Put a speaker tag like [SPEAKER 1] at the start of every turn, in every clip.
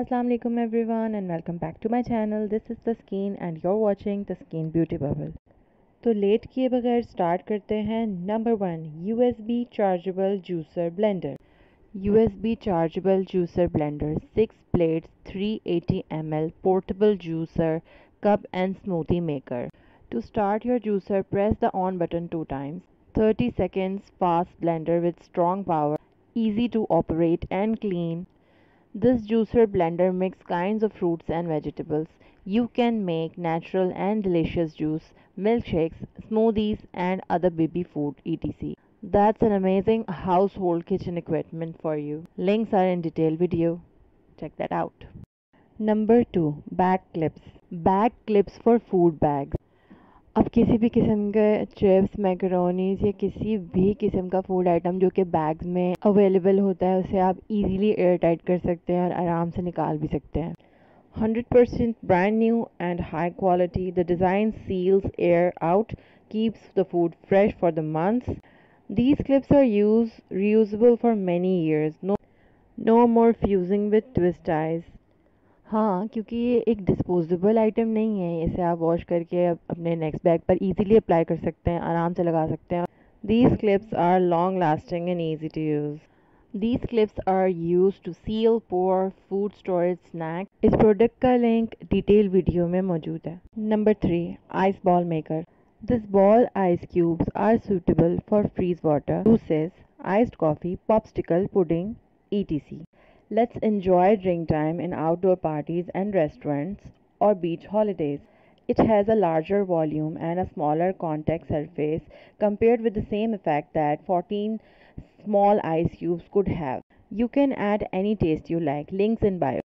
[SPEAKER 1] असलम वालेकुम everyone and welcome back to my channel this is the skin and you're watching the skin beauty bubble तो late किए बगैर start करते हैं number one U S B chargeable juicer blender U S B chargeable juicer blender six plates three eighty M L portable juicer cup and smoothie maker to start your juicer press the on button two times thirty seconds fast blender with strong power easy to operate and clean This juicer blender mix kinds of fruits and vegetables. You can make natural and delicious juice, milkshakes, smoothies and other baby food etc. That's an amazing household kitchen equipment for you. Links are in detail video. Check that out. Number 2. Bag clips. Bag clips for food bags. आप किसी भी किस्म के chips मैक्रोनीस या किसी भी किस्म का फ़ूड आइटम जो कि बैग्स में अवेलेबल होता है, उसे आप इजीली एयर टाइट कर सकते हैं और आराम से निकाल भी सकते हैं। 100% percent brand new and high quality the design seals air out keeps the food fresh for the months these clips are use reusable for many years no no more fusing with twist ties हाँ क्योंकि ये एक disposable item नहीं है इसे आप wash करके अपने नेक्स्ट बैग पर इजीली अप्लाई कर सकते हैं आराम से लगा सकते हैं। These clips are long lasting and easy to use These clips are used to seal, pour, food storage, snack. इस प्रोडक्ट का लिंक डिटेल वीडियो में मौजूद है। Number three ice ball maker This ball ice cubes are suitable for freeze water, juices, iced coffee, popsicle, pudding, etc. Let's enjoy drink time in outdoor parties and restaurants or beach holidays. It has a larger volume and a smaller contact surface compared with the same effect that 14 small ice cubes could have. You can add any taste you like. Links in bio.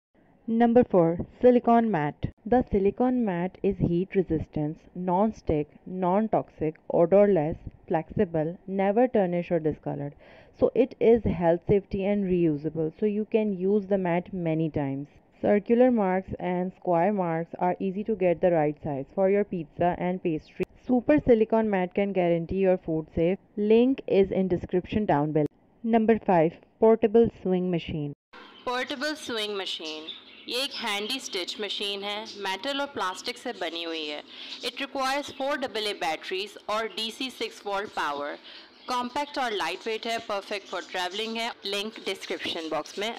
[SPEAKER 1] Number 4. Silicone mat. The silicone mat is heat resistant, non-stick, non-toxic, odorless, flexible, never tarnish or discolored. So it is health safety and reusable. So you can use the mat many times. Circular marks and square marks are easy to get the right size for your pizza and pastry. Super silicone mat can guarantee your food safe. Link is in description down below. Number 5. Portable Sewing Machine.
[SPEAKER 2] Portable Sewing Machine. ये एक handy stitch machine है metal और plastic से बनी हुई है। It requires four double A batteries और D C six volt power compact और लाइट वेट है परफेक्ट फॉर ट्रैवलिंग है लिंक डिस्क्रिप्शन बॉक्स में।